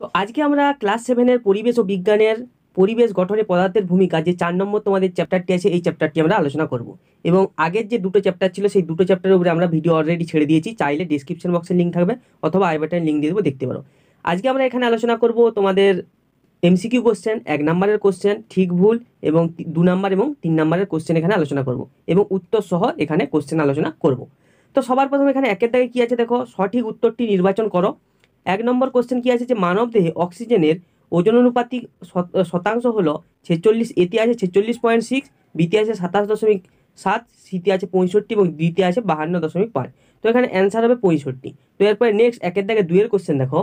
তো আজকে আমরা ক্লাস সেভেনের পরিবেশ ও বিজ্ঞানের পরিবেশ গঠনে পদার্থের ভূমিকা, যে চার নম্বর তোমাদের চ্যাপ্টারটি আছে, এই চ্যাপ্টারটি আমরা আলোচনা করব। এবং আগের যে দুটো চ্যাপ্টার ছিল, সেই দুটো চ্যাপ্টারের উপরে আমরা ভিডিও অলরেডি ছেড়ে দিয়েছি। চাইলে ডিসক্রিপশন বক্সের লিঙ্ক থাকবে, অথবা আই লিঙ্ক দিয়ে দেবো, দেখতে পারো। আজকে আমরা এখানে আলোচনা করব তোমাদের এমসিকিউ কোশ্চেন এক নম্বরের কোশ্চেন ঠিক ভুল, এবং দু নম্বর এবং তিন নম্বরের কোশ্চেন এখানে আলোচনা করব, এবং উত্তর সহ এখানে কোশ্চেন আলোচনা করব। তো সবার প্রথমে এখানে একের দাগে কী আছে দেখো? সঠিক উত্তরটি নির্বাচন করো। এক নম্বর কোশ্চেন কি আছে যে মানব দেহে অক্সিজেনের ওজন অনুপাতিক শতাংশ হলো ছেচল্লিশ এতে আছে ছেচল্লিশ পয়েন্ট সিক্স বিতে আছে সাতাশ দশমিক সাত সিতে আছে পঁয়ষট্টি এবং দ্বিতে আছে বাহান্ন দশমিক পাঁচ। তো এখানে অ্যান্সার হবে পঁয়ষট্টি। তো এরপরে নেক্সট একের দাগে দুইয়ের কোশ্চেন দেখো।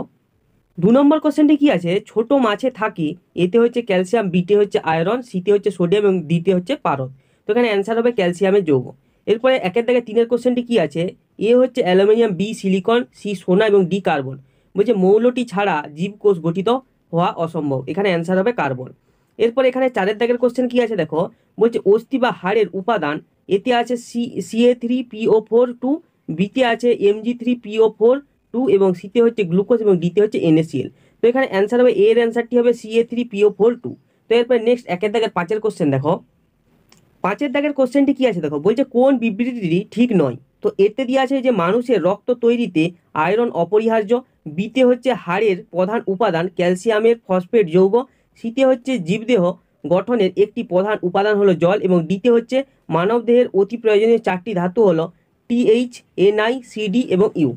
দু নম্বর কোশ্চেনটি কি আছে? ছোট মাছে থাকে এতে হচ্ছে ক্যালসিয়াম বিতে হচ্ছে আয়রন সিতে হচ্ছে সোডিয়াম এবং ডিতে হচ্ছে পারদ। তো এখানে অ্যান্সার হবে ক্যালসিয়ামের যৌগ। এরপরে একের দাগে তিনের কোশ্চেনটি কি আছে? এ হচ্ছে অ্যালুমিনিয়াম, বি সিলিকন, সি সোনা এবং ডি কার্বন। বলছে মৌলটি ছাড়া জীবকোষ গঠিত হওয়া অসম্ভব। এখানে অ্যান্সার হবে কার্বন এরপর এখানে চারের দাগের কোশ্চেন কি আছে দেখো? বলছে অস্থি বা হাড়ের উপাদান, এতে আছে C CA three PO four two বিতে আছে MG three PO four two এবং সিতে হচ্ছে গ্লুকোজ এবং ডিতে হচ্ছে এনএসিএল তো এখানে অ্যান্সার হবে এর অ্যান্সারটি হবে CA three PO four two তো এরপর নেক্সট একের দাগের পাঁচের কোশ্চেন দেখো। পাঁচের দাগের কোশ্চেনটি কি আছে দেখো? বলছে কোন বিবৃতিটি ঠিক নয়। তো এতে দিয়ে আছে যে মানুষের রক্ত তৈরিতে আয়রন অপরিহার্য বিতে হচ্ছে হাড়ের প্রধান উপাদান ক্যালসিয়ামের ফসফেট যৌগ, সিতে হচ্ছে জীবদেহ গঠনের একটি প্রধান উপাদান হলো জল এবং ডিতে হচ্ছে মানবদেহের অতি প্রয়োজনীয় চারটি ধাতু হলো টিএইচ এনআই সিডি এবং ইউ।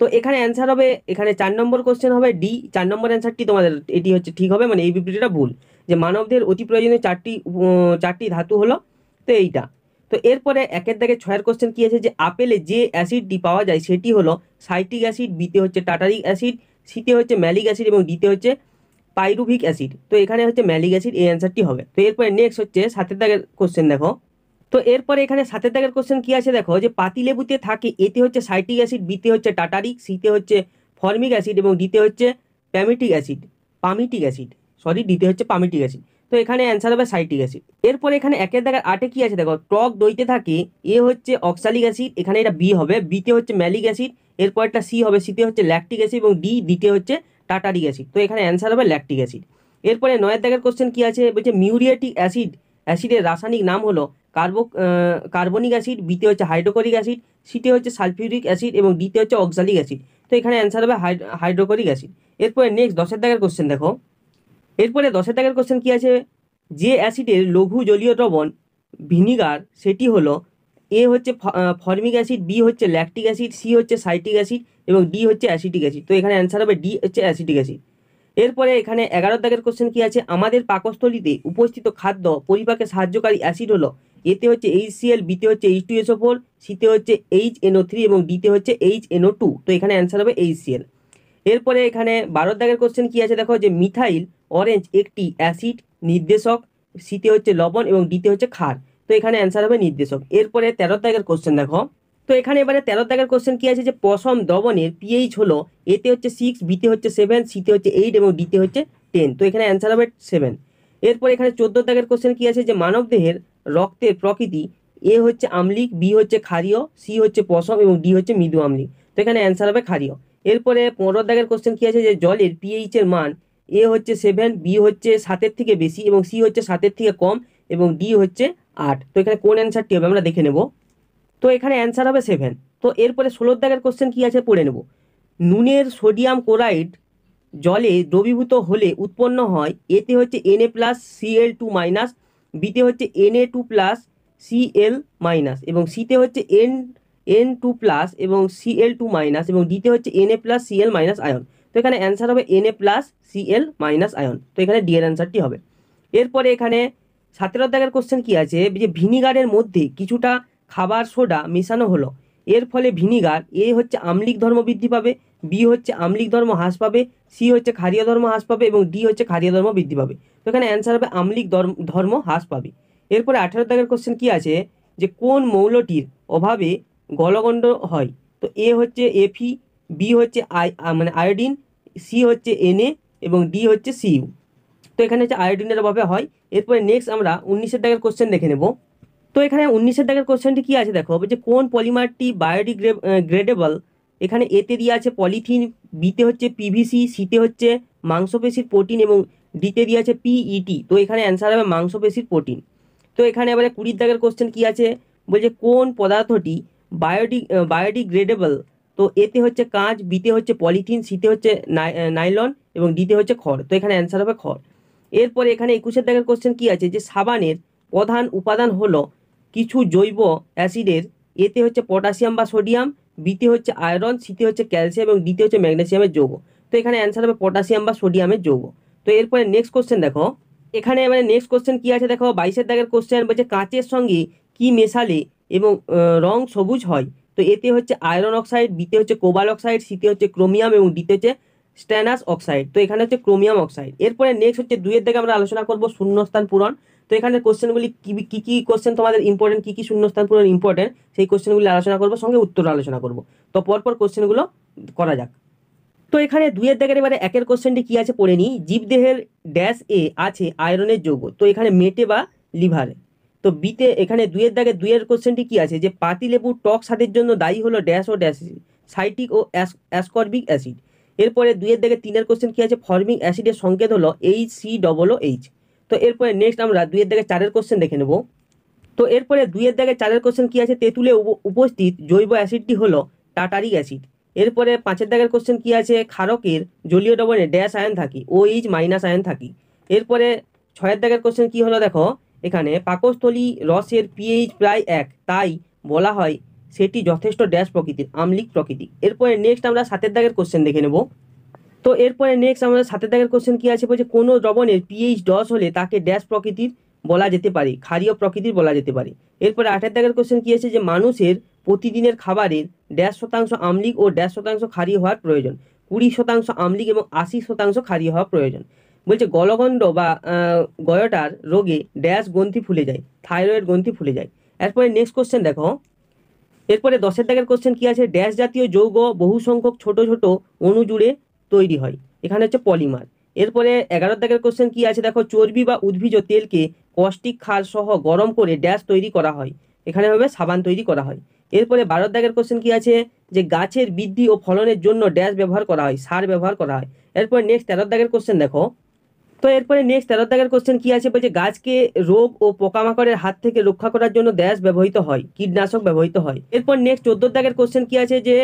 তো এখানে অ্যান্সার হবে, এখানে চার নম্বর কোশ্চেন হবে ডি চার নম্বর অ্যান্সারটি তোমাদের, এটি হচ্ছে ঠিক হবে মানে এই বিবৃতিটা ভুল। যে মানবদেহের অতি প্রয়োজনীয় চারটি চারটি ধাতু হলো, তো এইটা। তো এরপরে একের দাগে ছয়ের কোশ্চেন কি আছে যে আপেলে যে অ্যাসিডটি পাওয়া যায় সেটি হলো সাইট্রিক অ্যাসিড বিতে হচ্ছে টাটারিক অ্যাসিড সিতে হচ্ছে ম্যালিক অ্যাসিড এবং ডিতে হচ্ছে পাইরুভিক অ্যাসিড তো এখানে হচ্ছে ম্যালিক অ্যাসিড এই অ্যান্সারটি হবে। তো এরপরে নেক্সট হচ্ছে সাতের দাগের কোশ্চেন দেখো। তো এরপরে এখানে সাতের দাগের কোশ্চেন কি আছে দেখো যে পাতিলেবুতে থাকে এতে হচ্ছে সাইট্রিক অ্যাসিড বিতে হচ্ছে টাটারিক সিতে হচ্ছে ফর্মিক অ্যাসিড এবং ডিতে হচ্ছে palmitic acid palmitic acid sorry ডিতে হচ্ছে পামিটিক অ্যাসিড তো এখানে অ্যান্সার হবে সাইট্রিক অ্যাসিড এরপরে এখানে একের দাগের আটে কি আছে? দেখো টক দইতে থাকে, এ হচ্ছে অক্সালিক অ্যাসিড এখানে এটা বি হবে বিতে হচ্ছে ম্যালিক অ্যাসিড এরপর একটা সি হবে সিতে হচ্ছে ল্যাকটিক অ্যাসিড এবং ডি দিতে হচ্ছে টাটারিক অ্যাসিড তো এখানে অ্যান্সার হবে ল্যাকটিক অ্যাসিড এরপরে নয়ের দাগের কোশ্চেন কি আছে? বলছে মিউরিয়েটিক অ্যাসিড অ্যাসিডের রাসায়নিক নাম হলো কার্বো কার্বনিক অ্যাসিড বিতে হচ্ছে হাইড্রোক্লোরিক অ্যাসিড সিতে হচ্ছে সালফিউরিক অ্যাসিড এবং ডিতে হচ্ছে অক্সালিক অ্যাসিড তো এখানে অ্যান্সার হবে হাইড্রোক্লোরিক অ্যাসিড এরপরে নেক্সট দশের দাগের কোশ্চেন দেখো। এরপরে দশের দাগের কোশ্চেন কি আছে? যে অ্যাসিডের লঘু জলীয় দ্রবণ ভিনিগার সেটি হলো এ হচ্ছে ফর্মিক অ্যাসিড বি হচ্ছে ল্যাকটিক অ্যাসিড সি হচ্ছে সাইটিক অ্যাসিড এবং ডি হচ্ছে অ্যাসিটিক অ্যাসিড তো এখানে অ্যান্সার হবে ডি হচ্ছে অ্যাসিটিক অ্যাসিড এরপরে এখানে এগারো দাগের কোশ্চেন কি আছে? আমাদের পাকস্থলীতে উপস্থিত খাদ্য পরিপাকে সাহায্যকারী অ্যাসিড হলো এতে হচ্ছে এইচ সিএল বিতে হচ্ছে এইচ টু এসও ফোর সিতে হচ্ছে এইচ এনও থ্রি এবং ডিতে হচ্ছে এইচ এনও টু তো এখানে অ্যান্সার হবে এইচ সিএল এরপরে এখানে বারো দাগের কোশ্চেন কি আছে? দেখো যে মিথাইল অরেঞ্জ একটি অ্যাসিড নির্দেশক সিতে হচ্ছে লবণ এবং ডিতে হচ্ছে ক্ষার। তো এখানে অ্যান্সার হবে নির্দেশক। এরপরে তেরো দাগের কোশ্চেন দেখো। তো এখানে এবারে তেরো দাগের কোশ্চেন কি আছে? যে পশম দ্রবণের পিএইচ হলো এতে হচ্ছে সিক্স বিতে হচ্ছে সেভেন সিতে হচ্ছে এইট এবং ডিতে হচ্ছে টেন তো এখানে অ্যান্সার হবে সেভেন এরপর এখানে চোদ্দ দাগের কোশ্চেন কি আছে? যে মানবদেহের রক্তের প্রকৃতি এ হচ্ছে আমলিক বি হচ্ছে ক্ষারীয় সি হচ্ছে পশম এবং ডি হচ্ছে মৃদু আমলিক। তো এখানে অ্যান্সার হবে ক্ষারীয়। এরপরে পনেরো দাগের কোশ্চেন কি আছে? যে জলের পিএইচ এর মান এ হচ্ছে সেভেন বি হচ্ছে সাতের থেকে বেশি এবং সি হচ্ছে সাতের থেকে কম এবং ডি হচ্ছে আট। তো এখানে কোন অ্যান্সারটি হবে আমরা দেখে নেব। তো এখানে অ্যান্সার হবে সেভেন তো এরপরে ষোলোর দাগের কোশ্চেন কী আছে পড়ে নেব। নুনের সোডিয়াম ক্লোরাইড জলে দ্রবীভূত হলে উৎপন্ন হয় এতে হচ্ছে NA plus CL two minus বিতে হচ্ছে NA two plus CL minus এবং সিতে হচ্ছে এন এন টু প্লাস এবং সিএল টু মাইনাস এবং ডিতে হচ্ছে NA plus CL minus ion তো এখানে অ্যান্সার হবে N A plus CL minus ion তো এখানে ডি এর অ্যান্সারটি হবে। এরপরে এখানে সতেরো দাগের কোশ্চেন কি আছে? যে ভিনিগারের মধ্যে কিছুটা খাবার সোডা মেশানো হলো। এর ফলে ভিনিগার এ হচ্ছে আম্লিক ধর্ম বৃদ্ধি পাবে বি হচ্ছে আম্লিক ধর্ম হ্রাস পাবে সি হচ্ছে ক্ষারীয় ধর্ম হ্রাস পাবে এবং ডি হচ্ছে ক্ষারীয় ধর্ম বৃদ্ধি পাবে। তো এখানে অ্যান্সার হবে আম্লিক ধর্ম- ধর্ম হ্রাস পাবে। এরপরে আঠেরো দাগের কোশ্চেন কি আছে? যে কোন মৌলটির অভাবে গলগণ্ড হয়? তো এ হচ্ছে এফি বি হচ্ছে আই মানে আয়োডিন সি হচ্ছে এনএ এবং ডি হচ্ছে সিইউ তো এখানে হচ্ছে আয়োডিনের অভাবে হয়। এরপরে নেক্সট আমরা উনিশের দাগের কোশ্চেন দেখে নেব। তো এখানে উনিশের দাগের কোশ্চেনটি কি আছে দেখো? যে কোন পলিমারটি বায়োডিগ্রেডেবল এখানে এতে দিয়ে আছে পলিথিন বিতে হচ্ছে পিভিসি সিতে হচ্ছে মাংসপেশির প্রোটিন এবং ডিতে দিয়ে আছে পিইটি তো এখানে অ্যান্সার হবে মাংসপেশির প্রোটিন তো এখানে এবারে কুড়ির দাগের কোশ্চেন কী আছে? বলছে কোন পদার্থটি বায়োডি বায়োডিগ্রেডেবল তো এতে হচ্ছে কাঁচ, বিতে হচ্ছে পলিথিন, সিতে হচ্ছে নাইলন এবং ডিতে হচ্ছে খড়। তো এখানে অ্যান্সার হবে খড়। এরপরে এখানে একুশের দাগের কোশ্চেন কী আছে? যে সাবানের প্রধান উপাদান হলো কিছু জৈব অ্যাসিডের, এতে হচ্ছে পটাশিয়াম বা সোডিয়াম, বিতে হচ্ছে আয়রন, সিতে হচ্ছে ক্যালসিয়াম এবং ডিতে হচ্ছে ম্যাগনেসিয়ামের যৌগ। তো এখানে অ্যান্সার হবে পটাশিয়াম বা সোডিয়ামের যৌগ। তো এরপরে নেক্সট কোশ্চেন দেখো। এখানে এবারে নেক্সট কোশ্চেন কী আছে দেখো? বাইশের দাগের কোশ্চেন বলছে কাঁচের সঙ্গে কি মেশালে এবং রং সবুজ হয়? তো এতে হচ্ছে আয়রন অক্সাইড বিতে হচ্ছে কোবাল অক্সাইড সিতে হচ্ছে ক্রোমিয়াম এবং ডিতে হচ্ছে স্ট্যানাস অক্সাইড। তো এখানে হচ্ছে ক্রোমিয়াম অক্সাইড। এরপরে নেক্সট হচ্ছে দুইয়ের দিকে আমরা আলোচনা করব শূন্যস্থান পূরণ। তো এখানে কোশ্চেনগুলি কী কী কী কোশ্চেন তোমাদের ইম্পর্টেন্ট কী কী শূন্যস্থান পূরণ ইম্পর্টেন্ট সেই কোশ্চেনগুলি আলোচনা করব, সঙ্গে উত্তর আলোচনা করব। তো পরপর কোশ্চেনগুলো করা যাক। তো এখানে দুইয়ের দাগের এবারে একের কোশ্চেনটি কি আছে পড়ে নিই। জীবদেহের ড্যাশ এ আছে আয়রনের যৌগ। তো এখানে মেটে বা লিভারে তো বিতে এখানে দুইয়ের দাগে দুইয়ের কোশ্চেনটি কি আছে? যে পাতিলেবুর টক স্বাদের জন্য দায়ী হলো ড্যাশ ও ড্যাশ সাইটিক ও অ্যাসকর্বিক অ্যাসিড এরপরে দুইয়ের দাগে তিনের কোশ্চেন কি আছে? ফর্মিক অ্যাসিডের সংকেত হলো H C double O H তো এরপরে নেক্সট আমরা দুইয়ের দাগে চারের কোশ্চেন দেখে নেব। তো এরপরে দুইয়ের দাগে চারের কোশ্চেন কি আছে? তেঁতুলে উপ- উপস্থিত জৈব অ্যাসিডটি হলো টাটারিক অ্যাসিড এরপরে পাঁচের দাগের কোশ্চেন কি আছে? ক্ষারকের জলীয় ডবনে ড্যাশ আয়ন থাকি ও এইচ মাইনাস আয়ন থাকি। এরপরে ছয়ের দাগের কোশ্চেন কি হলো দেখো? এখানে পাকস্থলী রসের পিএইচ প্রায় এক, তাই বলা হয় সেটি যথেষ্ট ড্যাশ প্রকৃতির, আমলিক প্রকৃতি এরপরে নেক্সট আমরা সাতের দাগের কোশ্চেন দেখে নেব। তো এরপরে নেক্সট আমাদের সাতের দাগের কোশ্চেন কি আছে? বলছে কোনো দ্রবণের পিএইচ দশ হলে তাকে ড্যাশ প্রকৃতির বলা যেতে পারে, ক্ষারীয় প্রকৃতির বলা যেতে পারে। এরপরে আটের দাগের কোশ্চেন কি আছে? যে মানুষের প্রতিদিনের খাবারের ড্যাশ শতাংশ আমলিক ও ড্যাশ শতাংশ ক্ষারীয় হওয়ার প্রয়োজন। কুড়ি শতাংশ আমলিক এবং আশি শতাংশ ক্ষারীয় হওয়া প্রয়োজন। বলছে গলগণ্ড বা গয়টার রোগে ড্যাশ গ্রন্থি ফুলে যায়, থাইরয়েড গ্রন্থি ফুলে যায়। এরপরে নেক্সট কোশ্চেন দেখো। এরপরে দশের দাগের কোশ্চেন কি আছে? ড্যাশ জাতীয় যৌগ বহু সংখ্যক ছোট ছোট অণু জুড়ে তৈরি হয়। এখানে হচ্ছে পলিমার। এরপরে এগারো দাগের কোশ্চেন কি আছে? দেখো, চর্বি বা উদ্ভিজ তেলকে কষ্টিক ক্ষার সহ গরম করে ড্যাশ তৈরি করা হয়। এখানে হবে সাবান তৈরি করা হয়। এরপরে বারো দাগের কোশ্চেন কি আছে? যে গাছের বৃদ্ধি ও ফলনের জন্য ড্যাশ ব্যবহার করা হয়, সার ব্যবহার করা হয়। এরপরে নেক্সট তেরো দাগের কোশ্চেন দেখো। তো এরপরে নেক্সট তেরো দাগের কোশ্চেন কি আছে? বলছে, গাছকে রোগ ও পোকামাকড়ের হাত থেকে রক্ষা করার জন্য ড্যাশ ব্যবহৃত হয়, কীটনাশক ব্যবহৃত হয়। এরপর নেক্সট চোদ্দ দাগের কোশ্চেন কি আছে? যে,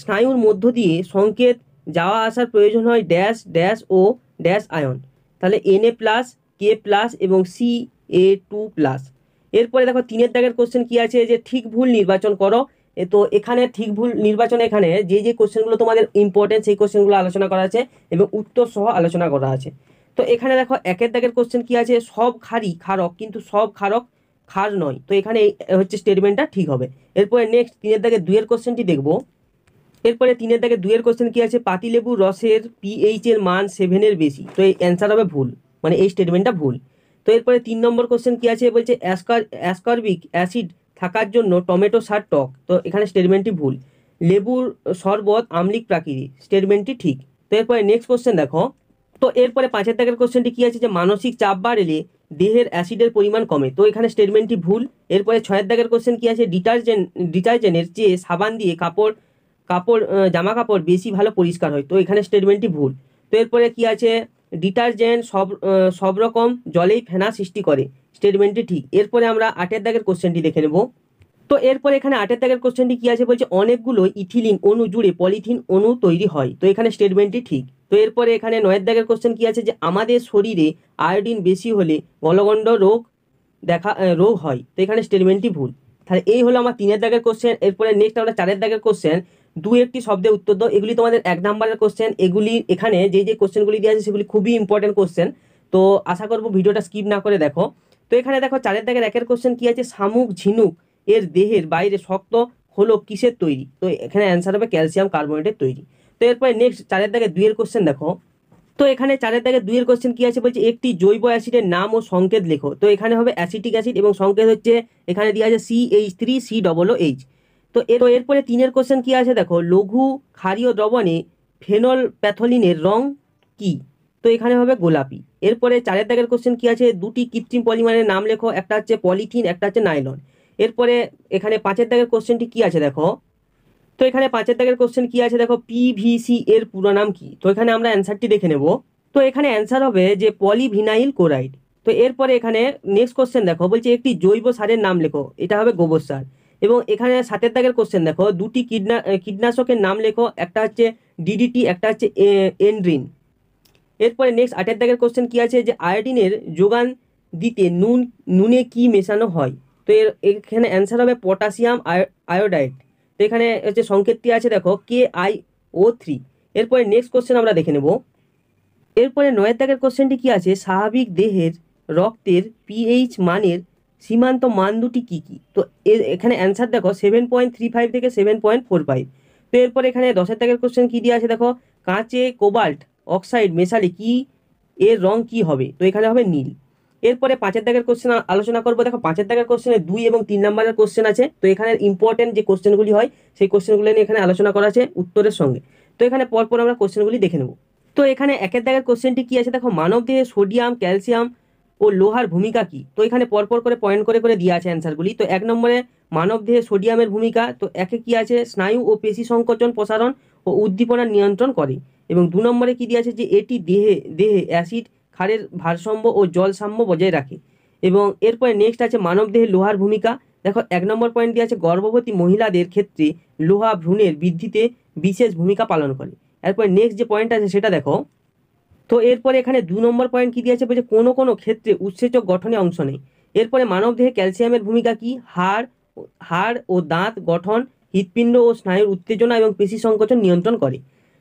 স্নায়ুর মধ্য দিয়ে সংকেত যাওয়া আসার প্রয়োজন হয় ড্যাশ ড্যাশ ও ড্যাশ আয়ন তাহলে N A plus K plus এবং সি এ টু প্লাস এরপরে দেখো, তিনের দাগের কোশ্চেন কি আছে? যে, ঠিক ভুল নির্বাচন করো। তো এখানে ঠিক ভুল নির্বাচন এখানে যে যে কোশ্চেনগুলো তোমাদের ইম্পর্টেন্ট সেই কোশ্চেনগুলো আলোচনা করা আছে এবং উত্তর সহ আলোচনা করা আছে। তো এখানে দেখো, একের দাগের কোশ্চেন কি আছে? সব খারই, খারক, কিন্তু সব খারক খার নয়। তো এখানে হচ্ছে স্টেটমেন্টটা ঠিক হবে। এরপরে নেক্সট তিনের দাগে দুইয়ের কোশ্চেনটি দেখব। এরপরে তিনের দাগে দুইয়ের কোশ্চেন কি আছে? পাতিলেবু রসের পিএইচ এর মান সেভেনের বেশি। তো এই অ্যান্সার হবে ভুল। মানে এই স্টেটমেন্টটা ভুল। তো এরপরে তিন নম্বর কোশ্চেন কি আছে? বলছে অ্যাসকার অ্যাসকর্বিক অ্যাসিড থাকার জন্য টমেটো সার টক। তো এখানে স্টেটমেন্টটি ভুল। লেবুর শরবত আমলিক প্রাকৃতিক। স্টেটমেন্টটি ঠিক। তো এরপরে নেক্সট কোশ্চেন দেখো। তো এরপরে পাঁচের দাগের কোশ্চেনটি কি আছে? যে মানসিক চাপ বাড়লে দেহের অ্যাসিডের পরিমাণ কমে। তো এখানে স্টেটমেন্টটি ভুল। এরপরে ছয়ের দাগের কোশ্চেন কি আছে ডিটারজেন্ট ডিটারজেন্টের চেয়ে সাবান দিয়ে কাপড় কাপড় জামা কাপড় বেশি ভালো পরিষ্কার হয়। তো এখানে স্টেটমেন্টটি ভুল। তো এরপরে কি আছে? ডিটারজেন্ট সব সব রকম জলেই ফেনা সৃষ্টি করে। স্টেটমেন্টটি ঠিক। এরপরে আমরা আটের দাগের কোশ্চেনটি দেখে নেব। তো এরপরে এখানে আটের দাগের কোশ্চেনটি কি আছে? বলছে, অনেকগুলো ইথিলিন অণু জুড়ে পলিথিন অণু তৈরি হয়। তো এখানে স্টেটমেন্টটি ঠিক। তো এরপরে এখানে নয়ের দাগের কোশ্চেন কি আছে? যে আমাদের শরীরে আয়োডিন বেশি হলে গলগণ্ড রোগ দেখা রোগ হয়। তো এখানে স্টেটমেন্টটি ভুল। তাহলে এই হলো আমার তিনের দাগের কোশ্চেন এরপরে নেক্সট আমরা চারের দাগের কোশ্চেন দু একটি শব্দে উত্তর দাও। এগুলি তোমাদের এক নাম্বারের কোশ্চেন এগুলি এখানে যে যে কোশ্চেনগুলি দেওয়া আছে, সেগুলি খুবই ইম্পর্টেন্ট কোশ্চেন তো আশা করব ভিডিওটা স্কিপ না করে দেখো। তো এখানে দেখো, চারের দাগের একের কোশ্চেন কি আছে? শামুক, ঝিনুক। এর দেহের বাইরে শক্ত হলো কিসের তৈরি? তো এখানে অ্যান্সার হবে ক্যালসিয়াম কার্বোনেটের তৈরি। তো এরপরে নেক্সট চারের দাগে দুইয়ের কোশ্চেন দেখো। তো এখানে চারের দাগে দুইয়ের কোশ্চেন কি আছে? বলছে একটি জৈব অ্যাসিডের নাম ও সংকেত লেখো। তো এখানে হবে অ্যাসিটিক অ্যাসিড এবং সংকেত হচ্ছে এখানে দেওয়া আছে C H three C double H তো এর এরপরে তিনের কোশ্চেন কি আছে? দেখো, লঘু ক্ষারীয় দ্রবণে ফেনল প্যাথলিনের রং কি? তো এখানে হবে গোলাপি। এরপরে চারের দাগের কোশ্চেন কি আছে? দুটি কৃত্রিম পলিমারের নাম লেখো। একটা হচ্ছে পলিথিন একটা হচ্ছে নাইলন এরপরে এখানে পাঁচের দাগের কোশ্চেনটি কি আছে দেখো? তো এখানে পাঁচের দাগের কোশ্চেন কি আছে দেখো? পিভিসি এর পুরো নাম কি? তো এখানে আমরা অ্যান্সারটি দেখে নেব। তো এখানে অ্যান্সার হবে যে পলিভিনাইল ক্লোরাইড তো এরপরে এখানে নেক্সট কোশ্চেন দেখো, বলছে একটি জৈব সারের নাম লেখো, এটা হবে গোবর সার। এবং এখানে সাতের দাগের কোশ্চেন দেখো, দুটি কীটনা কীটনাশকের নাম লেখো, একটা হচ্ছে ডিডিটি একটা হচ্ছে এনড্রিন। এরপরে নেক্সট আটের দাগের কোশ্চেন কি আছে? যে আয়োডিনের যোগান দিতে নুন, নুনে কি মেশানো হয়? তো এর এখানে অ্যান্সার হবে পটাশিয়াম আয়োডাইড তো এখানে হচ্ছে সংকেতটি আছে, দেখো কে আই ও থ্রি এরপরে নেক্সট কোশ্চেন আমরা দেখে নেব। এরপরে নয়ের দাগের কোশ্চেনটি কি আছে? স্বাভাবিক দেহের রক্তের পিএইচ মানের সীমান্ত মান দুটি কী কী? তো এখানে অ্যান্সার দেখো সেভেন পয়েন্ট থ্রি ফাইভ থেকে সেভেন পয়েন্ট ফোর ফাইভ তো এরপর এখানে দশের দাগের কোশ্চেন কী দিয়ে আছে, দেখো? কাঁচে কোবাল্ট অক্সাইড মেশালে কি? এর রং কি হবে? তো এখানে হবে নীল। এরপরে পাঁচের দাগের কোশ্চেন আলোচনা করব। দেখো, পাঁচের দাগের কোশ্চেনে দুই এবং তিন নম্বরের কোশ্চেন আছে। তো এখানে ইম্পর্টেন্ট যে কোশ্চেনগুলি হয়, সেই কোশ্চেনগুলো নিয়ে এখানে আলোচনা করা আছে উত্তরের সঙ্গে। তো এখানে পরপর আমরা কোশ্চেনগুলি দেখে নেব। তো এখানে একের দাগের কোশ্চেনটি কি আছে? দেখো, মানব দেহে সোডিয়াম ক্যালসিয়াম ও লোহার ভূমিকা কি? তো এখানে পরপর করে পয়েন্ট করে করে দিয়ে আছে অ্যান্সারগুলি তো এক নম্বরে, মানব দেহে সোডিয়ামের ভূমিকা, তো একে কি আছে? স্নায়ু ও পেশি সংকোচন, প্রসারণ ও উদ্দীপনা নিয়ন্ত্রণ করে। এবং দু নম্বরে কি দিয়ে আছে? যে এটি দেহে দেহে অ্যাসিড ক্ষারের ভারসাম্য ও জল সাম্য বজায় রাখে। এবং এরপরে নেক্সট আছে মানব দেহে লোহার ভূমিকা। দেখো, এক নম্বর পয়েন্ট দিয়ে আছে, গর্ভবতী মহিলাদের ক্ষেত্রে লোহা ভ্রূণের বৃদ্ধিতে বিশেষ ভূমিকা পালন করে। এরপরে নেক্সট যে পয়েন্ট আছে, সেটা দেখো। তো এরপরে এখানে দু নম্বর পয়েন্ট কী দিয়েছে, বলছে কোনো কোনো ক্ষেত্রে উৎসেচক গঠনে অংশ নেই। এরপরে মানবদেহে ক্যালসিয়ামের ভূমিকা কি? হাড় হাড় ও দাঁত গঠন, হৃৎপিণ্ড ও স্নায়ুর উত্তেজনা এবং পেশি সংকোচন নিয়ন্ত্রণ করে।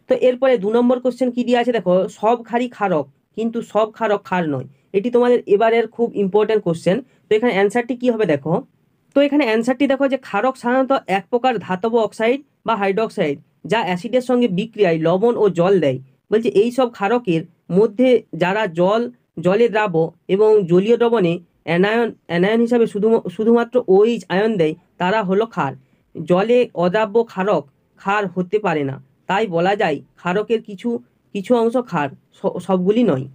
তো এরপরে দু নম্বর কোশ্চেন কী দিয়ে আছে, দেখো, সব খারি ক্ষারক কিন্তু সব ক্ষারক ক্ষার নয়। এটি তোমাদের এবারের খুব ইম্পর্ট্যান্ট কোশ্চেন তো এখানে অ্যান্সারটি কী হবে দেখো? তো এখানে অ্যান্সারটি দেখো যে ক্ষারক সাধারণত এক প্রকার ধাতব অক্সাইড বা হাইড্রক্সাইড যা অ্যাসিডের সঙ্গে বিক্রিয়ায় লবণ ও জল দেয়। বলছে এই সব ক্ষারকের মধ্যে যারা জল, জলে দ্রাব্য এবং জলীয় দ্রবণে অ্যানায়ন অ্যানায়ন হিসাবে শুধু, শুধুমাত্র ওইচ আয়ন দেয়, তারা হলো ক্ষার জলে অদ্রাব্য ক্ষারক ক্ষার হতে পারে না। তাই বলা যায় ক্ষারকের কিছু কিছু অংশ ক্ষার সবগুলি নয়।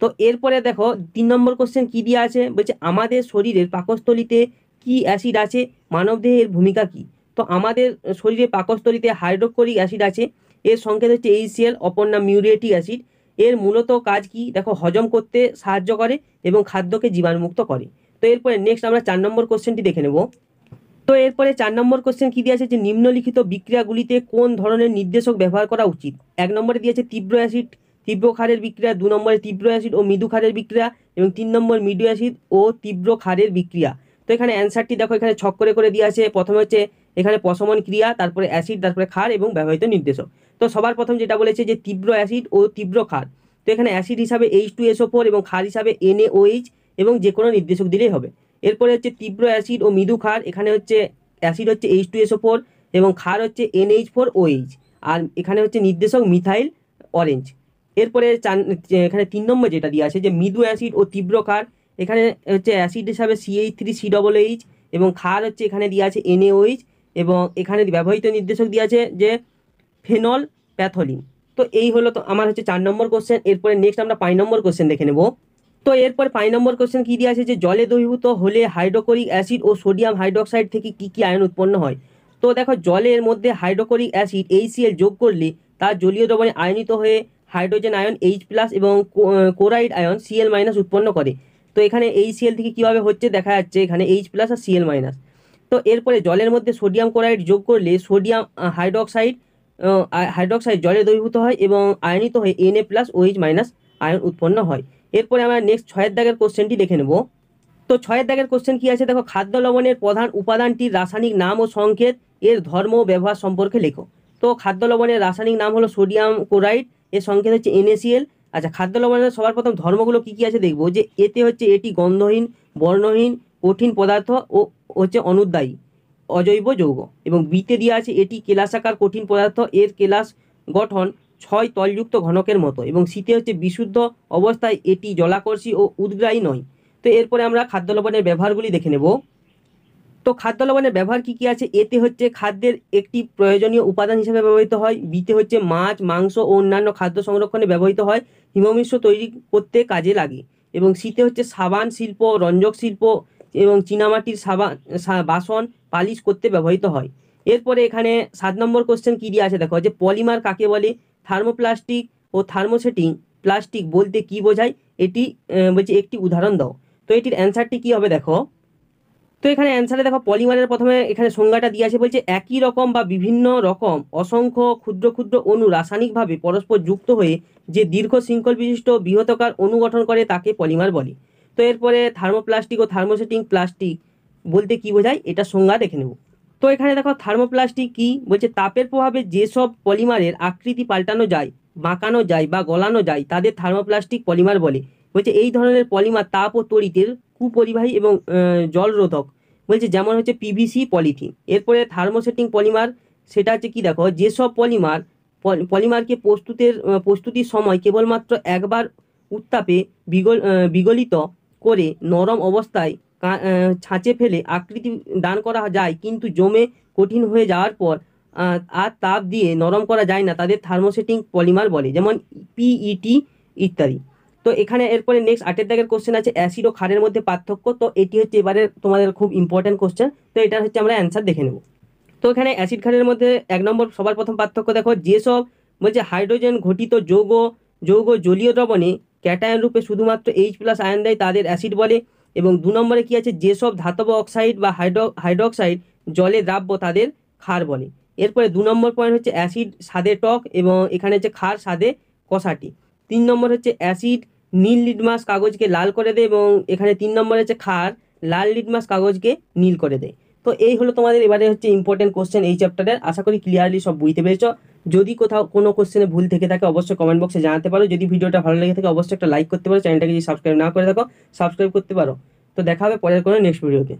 তো এরপরে দেখো, তিন নম্বর কোশ্চেন কী দিয়ে আছে? বলছে, আমাদের শরীরের পাকস্থলিতে কি অ্যাসিড আছে? মানবদেহের ভূমিকা কি? তো আমাদের শরীরে পাকস্থলিতে হাইড্রোক্লোরিক অ্যাসিড আছে। এর সংকেত হচ্ছে এইচসিএল অপর নাম মিউরিয়েটিক অ্যাসিড এর মূলত কাজ কি? দেখো, হজম করতে সাহায্য করে এবং খাদ্যকে জীবাণুমুক্ত করে। তো এরপরে নেক্সট আমরা চার নম্বর কোশ্চেনটি দেখে নেব। তো এরপরে চার নম্বর কোশ্চেন কী দিয়েছে যে নিম্নলিখিত বিক্রিয়াগুলিতে কোন ধরনের নির্দেশক ব্যবহার করা উচিত? এক নম্বরে দিয়েছে তীব্র অ্যাসিড, তীব্র ক্ষারের বিক্রিয়া, দু নম্বরে তীব্র অ্যাসিড ও মৃদু ক্ষারের বিক্রিয়া এবং তিন নম্বর মৃদু অ্যাসিড ও তীব্র ক্ষারের বিক্রিয়া। তো এখানে অ্যান্সারটি দেখো, এখানে ছক করে করে দিয়ে আছে। প্রথমে হচ্ছে এখানে প্রশমন ক্রিয়া, তারপরে অ্যাসিড, তারপরে ক্ষার এবং ব্যবহৃত নির্দেশক। তো সবার প্রথম যেটা বলেছে যে তীব্র অ্যাসিড ও তীব্র ক্ষার। তো এখানে অ্যাসিড হিসাবে এইচ টু এসও ফোর এবং ক্ষার হিসাবে এনএওএইচ এবং যে কোনো নির্দেশক দিলেই হবে। এরপরে হচ্ছে তীব্র অ্যাসিড ও মৃদু ক্ষার, এখানে হচ্ছে অ্যাসিড হচ্ছে এইচ টু এসও ফোর এবং ক্ষার হচ্ছে এনএইচ ফোর ওএইচ আর এখানে হচ্ছে নির্দেশক মিথাইল অরেঞ্জ। এরপরে চান এখানে তিন নম্বর যেটা দিয়ে আছে যে মৃদু অ্যাসিড ও তীব্র ক্ষার, এখানে হচ্ছে অ্যাসিড হিসাবে CH three C double H এবং ক্ষার হচ্ছে এখানে দিয়ে আছে এনএওইচ এবং এখানে ব্যবহৃত নির্দেশক দিয়ে আছে যে ফেনল প্যাথলিন। তো এই হলো তো আমার হচ্ছে চার নম্বর কোশ্চেন এরপরে নেক্সট আমরা পাঁচ নম্বর কোশ্চেন দেখে নেব। তো এরপর পাঁচ নম্বর কোশ্চেন কী দিয়ে আছে যে, জলে দ্রবীভূত হলে হাইড্রোক্লোরিক অ্যাসিড ও সোডিয়াম হাইড্রোক্সাইড থেকে কী কী আয়ন উৎপন্ন হয়? তো দেখো জলের মধ্যে হাইড্রোক্লোরিক অ্যাসিড এইচসিএল যোগ করলে তার জলীয় দ্রবণে আয়নিত হয়ে হাইড্রোজেন আয়ন এইচ প্লাস এবং কোরাইড আয়ন সিএল মাইনাস উৎপন্ন করে। তো এখানে এই সিএল থেকে কীভাবে হচ্ছে দেখা যাচ্ছে, এখানে এইচ প্লাস আর সিএল মাইনাস তো এরপরে জলের মধ্যে সোডিয়াম ক্লোরাইড যোগ করলে সোডিয়াম হাইড্রোক্সাইড হাইড্রোক্সাইড জলে দ্রবীভূত হয় এবং আয়নিত হয়ে N A plus OH minus ion উৎপন্ন হয়। এরপরে আমরা নেক্সট ছয়ের দাগের কোশ্চেনটি দেখে নেব। তো ছয়ের দাগের কোশ্চেন কি আছে? দেখো, খাদ্য লবণের প্রধান উপাদানটির রাসায়নিক নাম ও সংকেত, এর ধর্ম ও ব্যবহার সম্পর্কে লেখো। তো খাদ্য লবণের রাসায়নিক নাম হলো সোডিয়াম ক্লোরাইড, এর সংকেত হচ্ছে এনএসিএল আচ্ছা খাদ্য লবণের সবার প্রথম ধর্মগুলো কী কী আছে দেখব? যে এতে হচ্ছে এটি গন্ধহীন, বর্ণহীন, কঠিন পদার্থ ও হচ্ছে অনুদ্দায়ী অজৈব যৌগ। এবং বিতে দেওয়া আছে এটি কেলাসাকার কঠিন পদার্থ, এর কেলাস গঠন। ছয় তলযুক্ত ঘনকের মতো এবং শীতে হচ্ছে বিশুদ্ধ অবস্থায় এটি জলাকর্ষী ও উদ্গ্রাহী নয়। তো এরপরে আমরা খাদ্য লবণের ব্যবহারগুলি দেখে নেব। তো খাদ্য লবণের ব্যবহার কী কী আছে? এতে হচ্ছে খাদ্যের একটি প্রয়োজনীয় উপাদান হিসেবে ব্যবহৃত হয়। বিতে হচ্ছে মাছ, মাংস ও অন্যান্য খাদ্য সংরক্ষণে ব্যবহৃত হয়। হিমমিশ্র তৈরি করতে কাজে লাগে এবং শীতে হচ্ছে সাবান শিল্প, রঞ্জক শিল্প এবং চীনামাটির সাবান বাসন, পালিশ করতে ব্যবহৃত হয়। এরপরে এখানে সাত নম্বর কোশ্চেন কী দিয়ে আছে? দেখো, যে পলিমার কাকে বলে? থার্মোপ্লাস্টিক ও থার্মোসেটিং প্লাস্টিক বলতে কি বোঝায়? এটি বলছে একটি উদাহরণ দাও। তো এটির অ্যান্সারটি কি হবে দেখো? তো এখানে অ্যান্সারে দেখো, পলিমারের প্রথমে এখানে সংজ্ঞাটা দিয়ে আছে, বলছে একই রকম বা বিভিন্ন রকম অসংখ্য ক্ষুদ্র ক্ষুদ্র অণু রাসায়নিকভাবে পরস্পর যুক্ত হয়ে যে দীর্ঘ শৃঙ্খল বিশিষ্ট বৃহতকার অণু গঠন করে তাকে পলিমার বলে। তো এরপরে থার্মোপ্লাস্টিক ও থার্মোসেটিং প্লাস্টিক বলতে কি বোঝায়? এটা সংজ্ঞা দেখে নেব। তো এখানে দেখো থার্মোপ্লাস্টিক কি? বলছে তাপের প্রভাবে যেসব পলিমারের আকৃতি পাল্টানো যায় বাঁকানো যায় বা গলানো যায়, তাদের থার্মোপ্লাস্টিক পলিমার বলে। বলছে এই ধরনের পলিমার তাপ ও তড়িতের কুপরিবাহী এবং জলরোধক। বলছে যেমন হচ্ছে পিভিসি পলিথিন এরপরে থার্মোসেটিং পলিমার সেটা হচ্ছে কি দেখো? যেসব পলিমার পল- পলিমারকে প্রস্তুতের প্রস্তুতির সময় কেবলমাত্র একবার উত্তাপে বিগল বিগলিত করে নরম অবস্থায় ছাঁচে ফেলে আকৃতি দান করা যায়, কিন্তু জমে কঠিন হয়ে যাওয়ার পর আর তাপ দিয়ে নরম করা যায় না। তাদের থার্মোসেটিং পলিমার বলে, যেমন পিইটি ইত্যাদি। তো এখানে এরপরে নেক্সট আটের দাগের কোশ্চেন আছে অ্যাসিড ও ক্ষারের মধ্যে পার্থক্য। তো এটি হচ্ছে এবারে তোমাদের খুব ইম্পর্টেন্ট কোশ্চেন তো এটার হচ্ছে আমরা অ্যান্সার দেখে নেব। তো এখানে অ্যাসিড ক্ষারের মধ্যে এক নম্বর, সবার প্রথম পার্থক্য দেখো, যেসব বলছে হাইড্রোজেন ঘটিত যৌগ যৌগ জলীয় দ্রবণে ক্যাটায়ন রূপে শুধুমাত্র এইচ প্লাস আয়ন দেয়, তাদের অ্যাসিড বলে। এবং দু নম্বরে কি আছে? যেসব ধাতব অক্সাইড বা হাইড্রো হাইড্রোক্সাইড জলে দ্রাব্য তাদের ক্ষার বলে। এরপরে দু নম্বর পয়েন্ট হচ্ছে অ্যাসিড স্বাদে টক এবং এখানে হচ্ছে ক্ষার স্বাদে কষাটি। তিন নম্বর হচ্ছে অ্যাসিড নীল লিডমাস কাগজকে লাল করে দেয় এবং এখানে তিন নম্বর হচ্ছে ক্ষার লাল লিডমাস কাগজকে নীল করে দেয়। তো এই হলো তোমাদের এবারে হচ্ছে ইম্পর্টেন্ট কোশ্চেন এই চ্যাপ্টারের আশা করি ক্লিয়ারলি সব বুঝতে পেরেছ। যদি কোথাও কোনো কোশ্চেনে ভুল থেকে থাকে, অবশ্যই কমেন্ট বক্সে জানাতে পারো। যদি ভিডিওটা ভালো লেগে থাকে, অবশ্যই একটা লাইক করতে পারো। চ্যানেলটাকে যদি সাবস্ক্রাইব না করে থাকো সাবস্ক্রাইব করতে পারো। তো দেখা হবে পরের কোনো নেক্সট ভিডিওতে